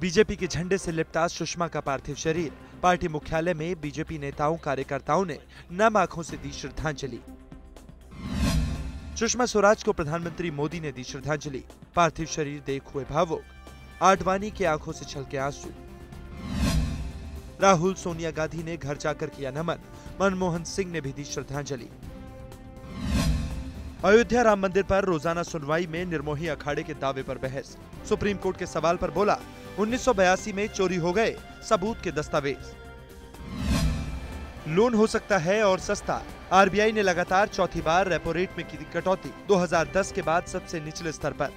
BJP के झंडे से लिपटा सुषमा का पार्थिव शरीर। पार्टी मुख्यालय में बीजेपी नेताओं, कार्यकर्ताओं ने नम आँखों से दी श्रद्धांजलि। सुषमा स्वराज को प्रधानमंत्री मोदी ने दी श्रद्धांजलि। पार्थिव शरीर, देख हुए भावुक। आडवाणी की आँखों से छलके आँसू। राहुल, सोनिया गांधी ने घर जाकर किया नमन। मनमोहन सिंह ने भी दी श्रद्धांजलि। अयोध्या राम मंदिर पर रोज़ाना सुनवाई में निर्मोही अखाड़े के दावे पर बहस। सुप्रीम कोर्ट के सवाल पर बोला 1982 में चोरी हो गए सबूत के दस्तावेज़। लोन हो सकता है और सस्ता। आरबीआई ने लगातार चौथी बार रेपो रेट में की कटौती 2010 के बाद सबसे निचले स्तर पर।